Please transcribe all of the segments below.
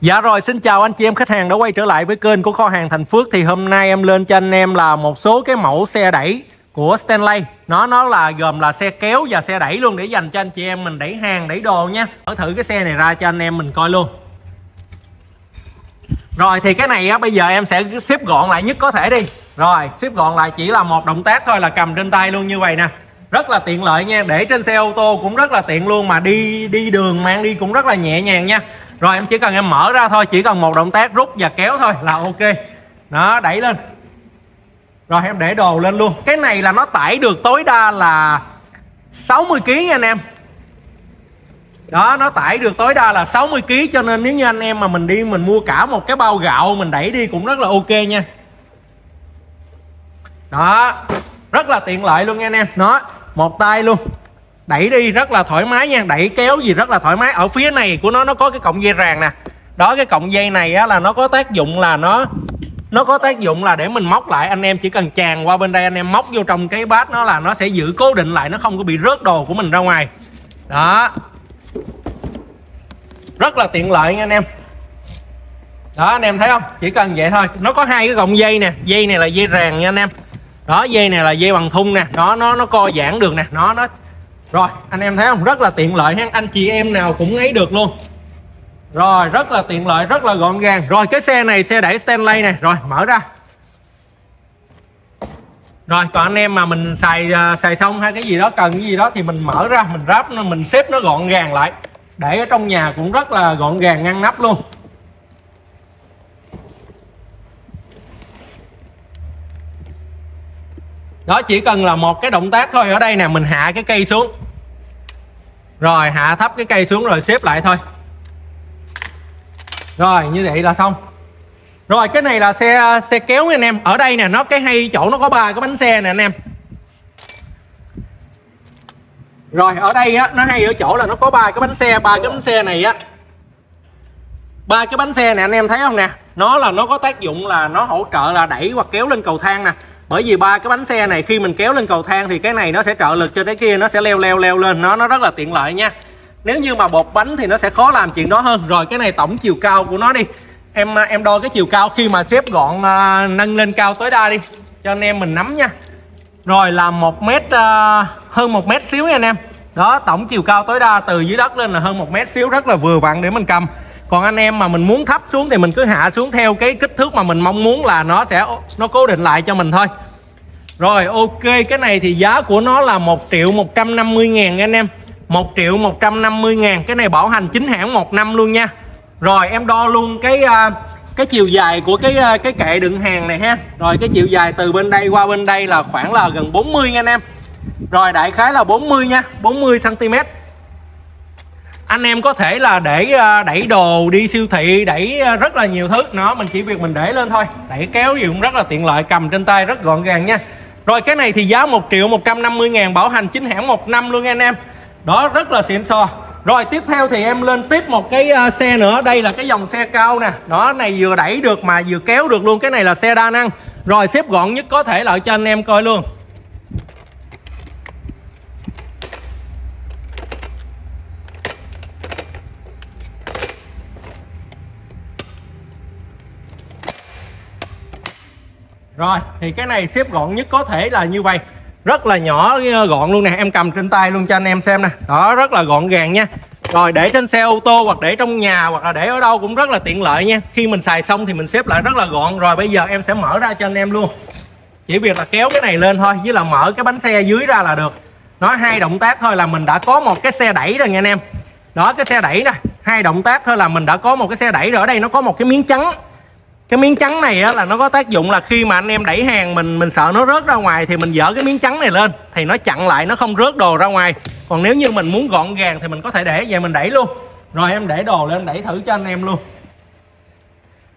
Dạ rồi, xin chào anh chị em khách hàng đã quay trở lại với kênh của kho hàng Thành Phước. Thì hôm nay em lên cho anh em là một số cái mẫu xe đẩy của Stanley. Nó nó là gồm là xe kéo và xe đẩy luôn để dành cho anh chị em mình đẩy hàng, đẩy đồ nha. Mở thử cái xe này ra cho anh em mình coi luôn. Rồi thì cái này á, bây giờ em sẽ xếp gọn lại nhất có thể đi. Rồi, xếp gọn lại chỉ là một động tác thôi là cầm trên tay luôn như vậy nè. Rất là tiện lợi nha để trên xe ô tô cũng rất là tiện luôn mà đi đi đường mang đi cũng rất là nhẹ nhàng nha rồi, em chỉ cần em mở ra thôi, chỉ cần một động tác rút và kéo thôi là ok. Nó đẩy lên. Rồi, em để đồ lên luôn. Cái này là nó tải được tối đa là 60 kg nha anh em. Đó, nó tải được tối đa là 60 kg cho nên nếu như anh em mà mình đi, mình mua cả một cái bao gạo mình đẩy đi cũng rất là ok nha. Đó, rất là tiện lợi luôn nha anh em. Nó một tay luôn đẩy đi rất là thoải mái nha. Đẩy kéo gì rất là thoải mái. Ở phía này của nó nó có cái cọng dây ràng nè. Đó cái cọng dây này á, là nó có tác dụng là nó nó có tác dụng là để mình móc lại. Anh em chỉ cần chàng qua bên đây anh em móc vô trong cái bát nó là nó sẽ giữ cố định lại nó không có bị rớt đồ của mình ra ngoài. Đó. Rất là tiện lợi nha anh em. Đó anh em thấy không? Chỉ cần vậy thôi. Nó có hai cái cọng dây nè. Dây này là dây ràng nha anh em. Đó dây này là dây bằng thun nè. Nó nó nó co giãn được nè. Nó nó rồi, anh em thấy không? Rất là tiện lợi ha. Anh chị em nào cũng ấy được luôn. Rồi, rất là tiện lợi, rất là gọn gàng. Rồi, cái xe này, xe đẩy Stanley này rồi, mở ra. Rồi, còn anh em mà mình xài à, xài xong hay cái gì đó, cần cái gì đó thì mình mở ra, mình ráp nó, mình xếp nó gọn gàng lại. Để ở trong nhà cũng rất là gọn gàng, ngăn nắp luôn. Đó, chỉ cần là một cái động tác thôi. Ở đây nè, mình hạ cái cây xuống. Rồi, hạ thấp cái cây xuống rồi xếp lại thôi. Rồi, như vậy là xong. Rồi, cái này là xe xe kéo nha anh em. Ở đây nè, nó cái hay chỗ nó có ba cái bánh xe nè anh em. Rồi, ở đây á, nó hay ở chỗ là nó có ba cái bánh xe. Ba cái bánh xe này á. Ba cái bánh xe này anh em thấy không nè? Nó là nó có tác dụng là nó hỗ trợ là đẩy hoặc kéo lên cầu thang nè bởi vì ba cái bánh xe này khi mình kéo lên cầu thang thì cái này nó sẽ trợ lực cho cái kia nó sẽ leo leo leo lên. Nó nó rất là tiện lợi nha. Nếu như mà bột bánh thì nó sẽ khó làm chuyện đó hơn. Rồi cái này tổng chiều cao của nó đi. Em à, em đo cái chiều cao khi mà xếp gọn uh, nâng lên cao tối đa đi. Cho anh em mình nắm nha. Rồi là một mét uh, hơn một mét xíu nha anh em. Đó tổng chiều cao tối đa từ dưới đất lên là hơn một mét xíu. Rất là vừa vặn để mình cầm còn anh em mà mình muốn thấp xuống thì mình cứ hạ xuống theo cái kích thước mà mình mong muốn là nó sẽ, nó cố định lại cho mình thôi. Rồi, ok, cái này thì giá của nó là 1 triệu 150 ngàn anh em. 1 triệu 150 ngàn. Cái này bảo hành chính hãng một năm luôn nha. Rồi, em đo luôn cái à, cái chiều dài của cái à, cái kệ đựng hàng này ha. Rồi, cái chiều dài từ bên đây qua bên đây là khoảng là gần 40 nha anh em. Rồi, đại khái là 40 nha 40 cm anh em có thể là để ờ, đẩy đồ đi siêu thị, đẩy ờ, rất là nhiều thứ. Nó, mình chỉ việc mình để lên thôi. Đẩy kéo gì cũng rất là tiện lợi, cầm trên tay rất gọn gàng nha. Rồi, cái này thì giá 1 triệu 150 ngàn, bảo hành chính hãng một năm luôn anh em. Đó, rất là xịn sò rồi, tiếp theo thì em lên tiếp một cái ờ, xe nữa. Đây là cái dòng xe cao nè. Đó, này vừa đẩy được mà vừa kéo được luôn. Cái này là xe đa năng. Rồi, xếp gọn nhất có thể lại cho anh em coi luôn. Rồi, thì cái này xếp gọn nhất có thể là như vậy. Rất là nhỏ ờ, gọn luôn nè, em cầm trên tay luôn cho anh em xem nè. Đó, rất là gọn gàng nha. Rồi, để trên xe ô tô hoặc để trong nhà hoặc là để ở đâu cũng rất là tiện lợi nha. Khi mình xài xong thì mình xếp lại rất là gọn. Rồi, bây giờ em sẽ mở ra cho anh em luôn. Chỉ việc là kéo cái này lên thôi, với là mở cái bánh xe dưới ra là được. Nó hai động tác thôi là mình đã có một cái xe đẩy rồi nha anh em. Đó, cái xe đẩy nè. Hai động tác thôi là mình đã có một cái xe đẩy rồi. Ở đây nó có một cái miếng trắng cái miếng trắng này á, là nó có tác dụng là khi mà anh em đẩy hàng mình mình sợ nó rớt ra ngoài thì mình dỡ cái miếng trắng này lên. Thì nó chặn lại nó không rớt đồ ra ngoài. Còn nếu như mình muốn gọn gàng thì mình có thể để vậy mình đẩy luôn. Rồi em để đồ lên đẩy thử cho anh em luôn.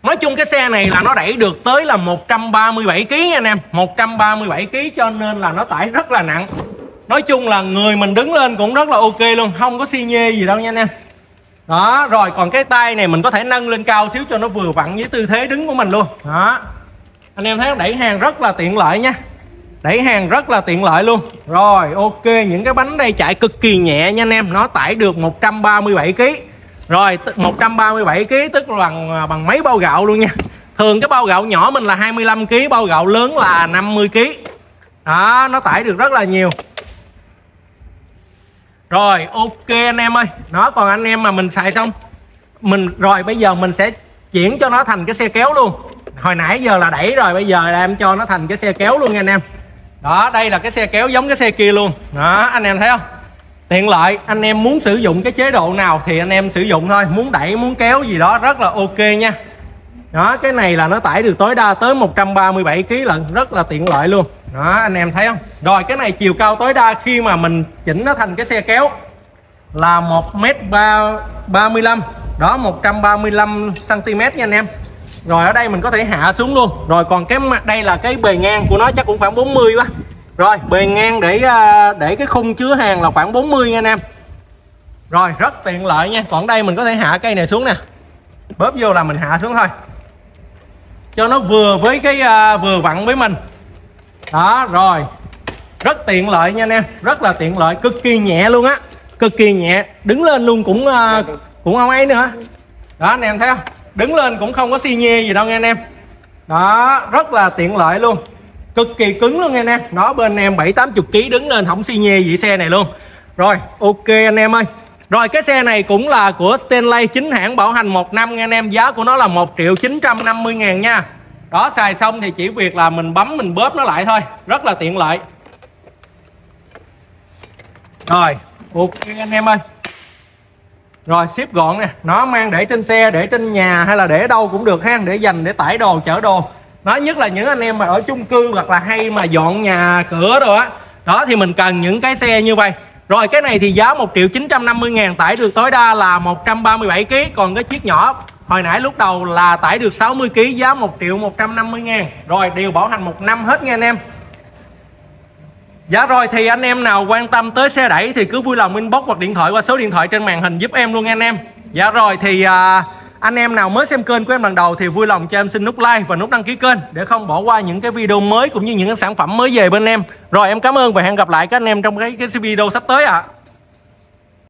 Nói chung cái xe này là nó đẩy được tới là 137 kg nha anh em. 137 kg cho nên là nó tải rất là nặng. Nói chung là người mình đứng lên cũng rất là ok luôn Không có xi nhê gì đâu nha anh em đó, rồi, còn cái tay này mình có thể nâng lên cao xíu cho nó vừa vặn với tư thế đứng của mình luôn. Đó. Anh em thấy đẩy hàng rất là tiện lợi nha. Đẩy hàng rất là tiện lợi luôn. Rồi, ok, những cái bánh đây chạy cực kỳ nhẹ nha anh em. Nó tải được 137 kg rồi 137 kg tức là bằng à, bằng mấy bao gạo luôn nha. Thường cái bao gạo nhỏ mình là 25 kg bao gạo lớn là 50 kg đó, nó tải được rất là nhiều rồi, ok anh em ơi. Nó còn anh em mà mình xài xong, mình, rồi bây giờ mình sẽ chuyển cho nó thành cái xe kéo luôn. Hồi nãy giờ là đẩy rồi, bây giờ là em cho nó thành cái xe kéo luôn nha anh em. Đó, đây là cái xe kéo giống cái xe kia luôn. Đó, anh em thấy không? Tiện lợi, anh em muốn sử dụng cái chế độ nào thì anh em sử dụng thôi. Muốn đẩy, muốn kéo gì đó, rất là ok nha. Đó, cái này là nó tải được tối đa tới 137 kg lận, rất là tiện lợi luôn đó anh em thấy không? Rồi cái này chiều cao tối đa khi mà mình chỉnh nó thành cái xe kéo là 1 m 35 đó 135 cm nha anh em. Rồi ở đây mình có thể hạ xuống luôn. Rồi còn cái đây là cái bề ngang của nó chắc cũng khoảng 40 quá. Rồi bề ngang để à, để cái khung chứa hàng là khoảng 40 nha anh em. Rồi rất tiện lợi nha. Còn đây mình có thể hạ cây này xuống nè. Bóp vô là mình hạ xuống thôi. Cho nó vừa với cái uh, vừa vặn với mình đó rồi. Rất tiện lợi nha anh em. Rất là tiện lợi. Cực kỳ nhẹ luôn á. Cực kỳ nhẹ. Đứng lên luôn cũng uh, cũng không ấy nữa. Đó anh em thấy không? Đứng lên cũng không có xi nhê gì đâu nghe anh em. Đó rất là tiện lợi luôn. Cực kỳ cứng luôn nghe anh em. Nó bên em bảy tám chục kg đứng lên không xi nhê gì xe này luôn. Rồi ok anh em ơi. Rồi cái xe này cũng là của Stanley chính hãng bảo hành một năm nghe anh em. Giá của nó là 1 triệu 950 ngàn nha đó, xài xong thì chỉ việc là mình bấm, mình bóp nó lại thôi. Rất là tiện lợi. Rồi, ok anh em ơi. Rồi, ship gọn nè. Nó mang để trên xe, để trên nhà hay là để đâu cũng được ha. Để dành, để tải đồ, chở đồ. Nói nhất là những anh em mà ở chung cư hoặc là hay mà dọn nhà cửa rồi á. Đó, thì mình cần những cái xe như vậy. Rồi, cái này thì giá 1 triệu 950 ngàn tải được tối đa là 137 kg còn cái chiếc nhỏ hồi nãy lúc đầu là tải được 60 kg giá 1 triệu 150 ngàn rồi đều bảo hành một năm hết nha anh em Dạ rồi thì anh em nào quan tâm tới xe đẩy thì cứ vui lòng inbox hoặc điện thoại qua số điện thoại trên màn hình giúp em luôn anh em Dạ rồi thì à, anh em nào mới xem kênh của em lần đầu thì vui lòng cho em xin nút like và nút đăng ký kênh để không bỏ qua những cái video mới cũng như những cái sản phẩm mới về bên em. Rồi em cảm ơn và hẹn gặp lại các anh em trong cái cái video sắp tới ạ. À.